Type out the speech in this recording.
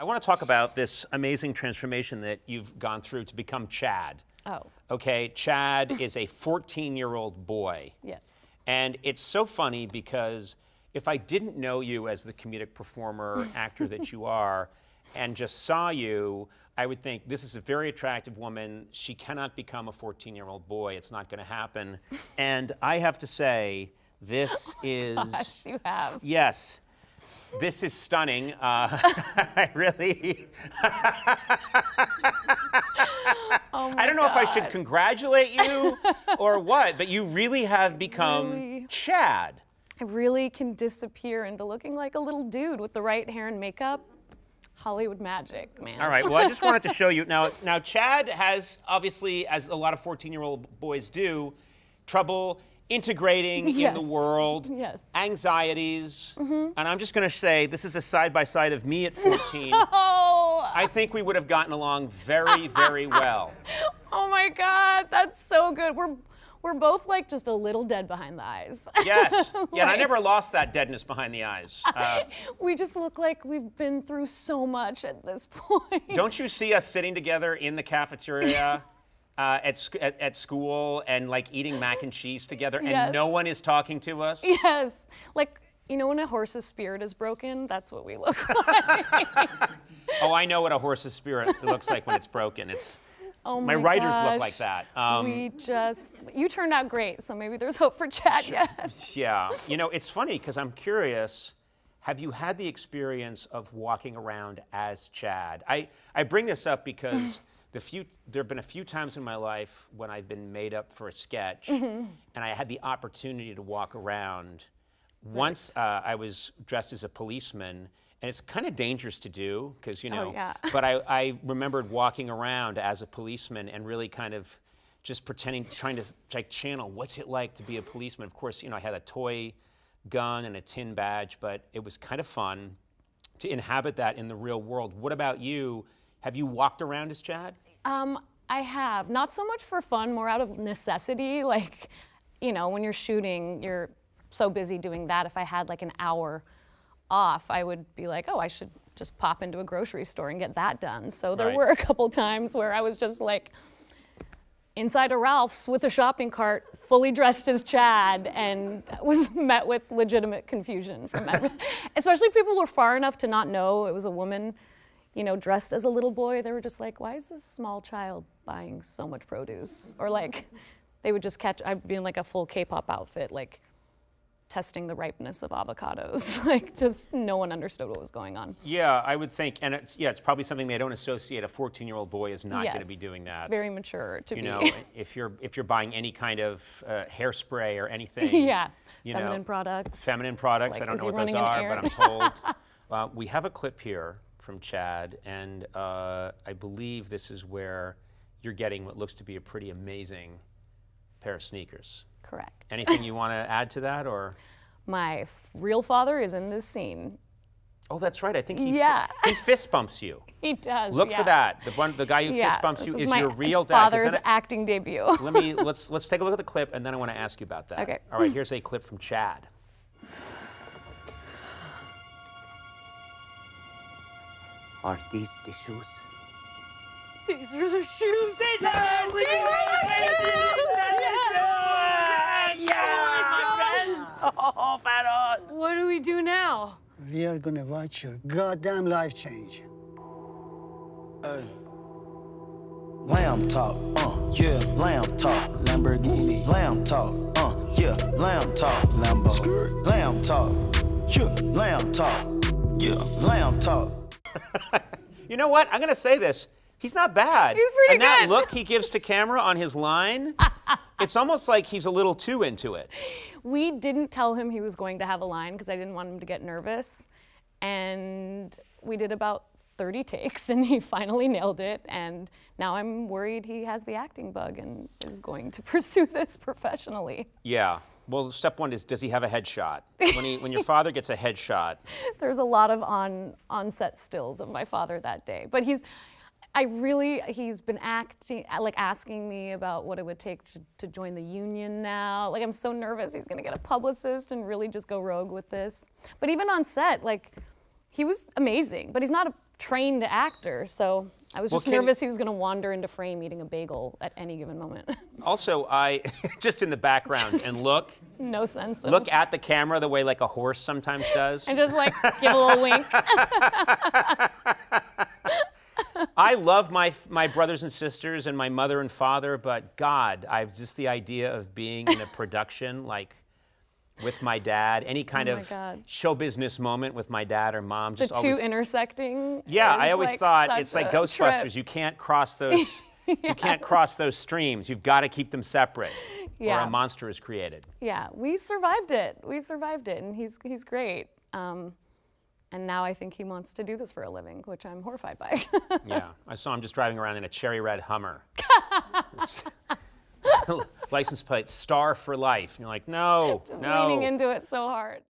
I want to talk about this amazing transformation that you've gone through to become Chad. Oh. Okay, Chad is a 14 year old boy. Yes. And it's so funny because if I didn't know you as the comedic performer, actor that you are, and just saw you, I would think this is a very attractive woman. She cannot become a 14 year old boy. It's not going to happen. And I have to say, this is. Gosh, you have. Yes. This is stunning. Uh, I really. Oh my I don't know if I should congratulate you or what, but you really have become Really? Chad. I really can disappear into looking like a little dude with the right hair and makeup. Hollywood magic, man. All right. Well, I just wanted to show you now. Now, Chad has obviously, as a lot of 14-year-old boys do, trouble integrating in the world, Yes. anxieties, and I'm just going to say this is a side-by-side of me at 14. Oh, I think we would have gotten along very, very well. oh my God, that's so good. We're we're both like just a little dead behind the eyes. Yes. Yeah, and I never lost that deadness behind the eyes. Uh, we just look like we've been through so much at this point. don't you see us sitting together in the cafeteria? Uh, at, sc- at, at school and like eating mac and cheese together, and Yes. no one is talking to us. Yes, like you know when a horse's spirit is broken, that's what we look like. Oh, I know what a horse's spirit looks like when it's broken. It's Oh my, my writers gosh. look like that. Um, we just you turned out great, so maybe there's hope for Chad yet. yeah, you know, it's funny because I'm curious. Have you had the experience of walking around as Chad? I, I bring this up because the few there have been a few times in my life when I've been made up for a sketch, Mm-hmm. and I had the opportunity to walk around. Once uh, I was dressed as a policeman, and it's kind of dangerous to do because you know. Oh, yeah. But I, I remembered walking around as a policeman and really kind of just pretending, trying to like channel what's it like to be a policeman. Of course, you know, I had a toy gun and a tin badge, but it was kind of fun to inhabit that in the real world. What about you? Have you walked around as Chad? Um, I have not so much for fun, more out of necessity. Like, you know, when you're shooting, you're so busy doing that. If I had like an hour off, I would be like, oh, I should just pop into a grocery store and get that done. So there Right. were a couple times where I was just like inside a Ralph's with a shopping cart, fully dressed as Chad, and was met with legitimate confusion from especially if people were far enough to not know it was a woman, you know, dressed as a little boy. They were just like, "Why is this small child buying so much produce?" Or like, they would just catch. I'd be in like a full K-pop outfit, like testing the ripeness of avocados. like, just no one understood what was going on. Yeah, I would think, and it's yeah, it's probably something they don't associate. A 14-year-old boy is not going to be doing that. Very mature to you be. know, if you're if you're buying any kind of uh, hairspray or anything. yeah. you Feminine know, products. feminine products. I don't know what those are, but I'm told. uh, we have a clip here from Chad, and uh, I believe this is where you're getting what looks to be a pretty amazing pair of sneakers. Correct. Anything you want to add to that, or? My real father is in this scene. Oh, that's right. I think he Yeah. he fist bumps you. He does. Look yeah. for that. The one, the guy who Yeah, fist bumps you is is your real dad. father's acting debut. let me let's let's take a look at the clip, and then I want to ask you about that. Okay. All right. Here's a clip from Chad. Are these the shoes? These are the shoes. These are the shoes. Yeah! Oh, What do we do now? We are gonna watch your goddamn life change. Lamb talk, uh, yeah, lamb talk, Lamborghini. Lamb talk, uh, yeah, lamb talk, Lambo. Lamb talk, yeah, lamb talk, yeah, lamb talk. You know what? I'm going to say this. He's not bad. He's pretty and that look he gives to camera on his line, it's almost like he's a little too into it. We didn't tell him he was going to have a line because I didn't want him to get nervous. And we did about 30 takes and he finally nailed it. And now I'm worried he has the acting bug and is going to pursue this professionally. Yeah. Well, step one is does he have a headshot? When he when your father gets a headshot, There's a lot of on on set stills of my father that day. But he's I really he's been acting like asking me about what it would take to, to join the union now. Like I'm so nervous he's gonna get a publicist and really just go rogue with this. But even on set, like he was amazing, but he's not a trained actor, so I was Well, just nervous he was going to wander into frame eating a bagel at any given moment. Also, I just in the background and look, no sense. Of, look at the camera the way like a horse sometimes does. and just like give a little wink. I love my my brothers and sisters and my mother and father, but God, I've just the idea of being in a production like with my dad, any kind Oh of God. show business moment with my dad or mom. The Just two always, intersecting. yeah, I always like, thought it's like Ghostbusters. trip. You can't cross those. You can't cross those streams. You've got to keep them separate, or a monster is created. yeah, we survived it. We survived it, and he's he's great. Um, and now I think he wants to do this for a living, which I'm horrified by. Yeah, I saw him just driving around in a cherry red Hummer. License plate, star for life. And you're like, no, Just no. leaning into it so hard.